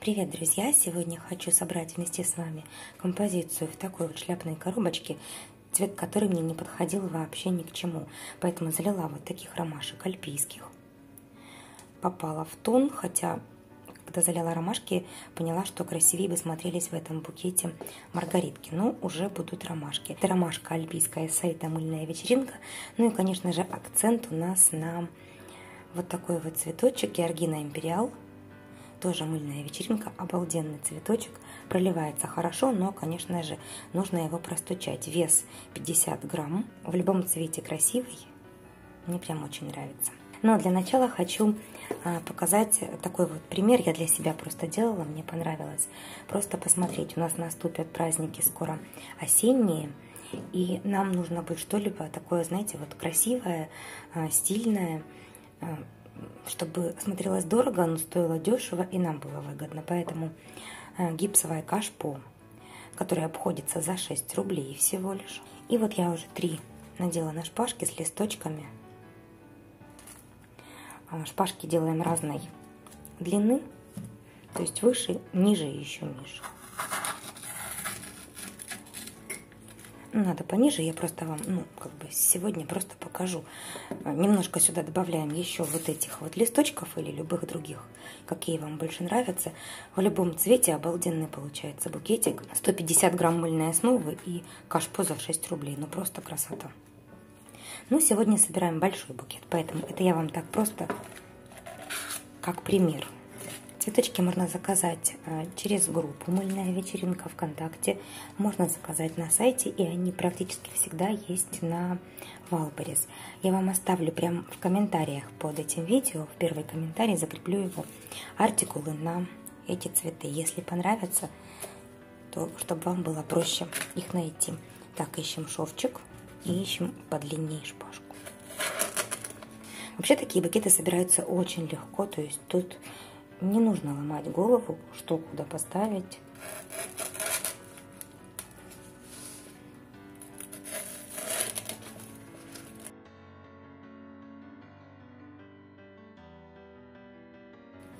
Привет, друзья! Сегодня хочу собрать вместе с вами композицию в такой вот шляпной коробочке, цвет которой мне не подходил вообще ни к чему. Поэтому залила вот таких ромашек альпийских. Попала в тон, хотя когда залила ромашки, поняла, что красивее бы смотрелись в этом букете маргаритки. Но уже будут ромашки. Это ромашка альпийская сайта «Мыльная вечеринка». Ну и, конечно же, акцент у нас на вот такой вот цветочек Георгина Империал тоже мыльная вечеринка, обалденный цветочек, проливается хорошо, но, конечно же, нужно его простучать. Вес 50 грамм, в любом цвете красивый, мне прям очень нравится. Но для начала хочу а, показать такой вот пример. Я для себя просто делала, мне понравилось. Просто посмотреть, у нас наступят праздники скоро осенние, и нам нужно будет что-либо такое, знаете, вот красивое, а, стильное, а, чтобы смотрелось дорого, но стоило дешево и нам было выгодно. Поэтому э, гипсовая кашпо, которая обходится за 6 рублей всего лишь. И вот я уже три надела на шпажки с листочками. А, шпажки делаем разной длины, то есть выше, ниже и еще ниже. Надо пониже, я просто вам, ну, как бы сегодня просто покажу. Немножко сюда добавляем еще вот этих вот листочков или любых других, какие вам больше нравятся. В любом цвете обалденный получается букетик. 150 грамм мыльной основы и кашпо за 6 рублей. Ну, просто красота. Ну, сегодня собираем большой букет, поэтому это я вам так просто как пример. Цветочки можно заказать э, через группу «Мыльная вечеринка ВКонтакте». Можно заказать на сайте, и они практически всегда есть на Wildberries. Я вам оставлю прямо в комментариях под этим видео, в первый комментарий закреплю его артикулы на эти цветы. Если понравятся, то чтобы вам было проще их найти. Так, ищем шовчик и ищем подлиннее шпажку. Вообще такие букеты собираются очень легко, то есть тут не нужно ломать голову, что куда поставить.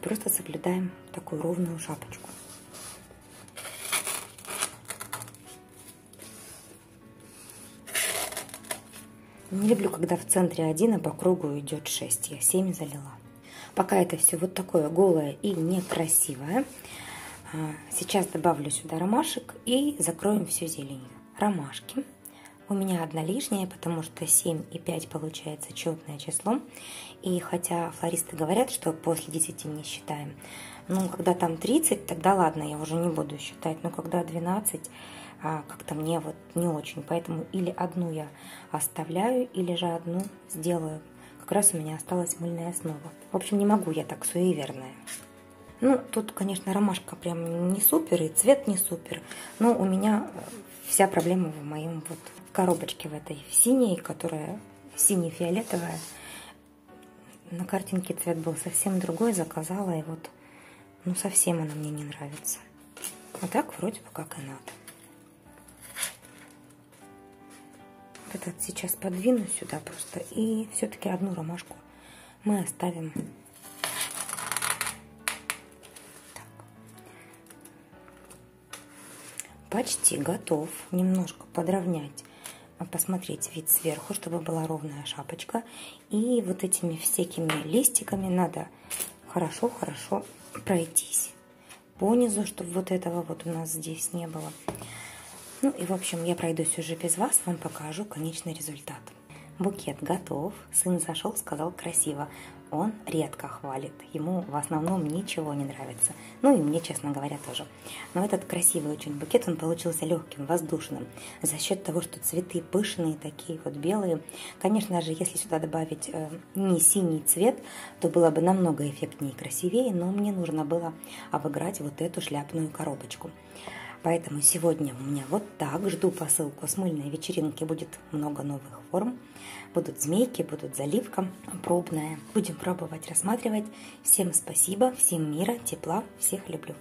Просто соблюдаем такую ровную шапочку. Не люблю, когда в центре один, а по кругу идет 6. Я 7 залила. Пока это все вот такое голое и некрасивое. А, сейчас добавлю сюда ромашек и закроем все зеленью. Ромашки. У меня одна лишняя, потому что 7 и 5 получается четное число. И хотя флористы говорят, что после 10 не считаем, ну, когда там 30, тогда ладно, я уже не буду считать. Но когда 12, а, как-то мне вот не очень. Поэтому или одну я оставляю, или же одну сделаю как раз у меня осталась мыльная основа. В общем, не могу я так суеверная. Ну, тут, конечно, ромашка прям не супер, и цвет не супер. Но у меня вся проблема в моем вот коробочке в этой в синей, которая сине-фиолетовая. На картинке цвет был совсем другой, заказала, и вот, ну, совсем она мне не нравится. А так вроде бы как и надо. Этот сейчас подвину сюда просто. И все-таки одну ромашку мы оставим. Так. Почти готов. Немножко подровнять а посмотреть вид сверху, чтобы была ровная шапочка. И вот этими всякими листиками надо хорошо-хорошо пройтись по низу, чтобы вот этого вот у нас здесь не было. Ну и в общем я пройдусь уже без вас, вам покажу конечный результат. Букет готов, сын зашел, сказал красиво. Он редко хвалит, ему в основном ничего не нравится. Ну и мне, честно говоря, тоже. Но этот красивый очень букет, он получился легким, воздушным. За счет того, что цветы пышные, такие вот белые. Конечно же, если сюда добавить э, не синий цвет, то было бы намного эффектнее и красивее, но мне нужно было обыграть вот эту шляпную коробочку. Поэтому сегодня у меня вот так. Жду посылку с мыльной вечеринки. Будет много новых форм. Будут змейки, будут заливка пробная. Будем пробовать, рассматривать. Всем спасибо, всем мира, тепла. Всех люблю.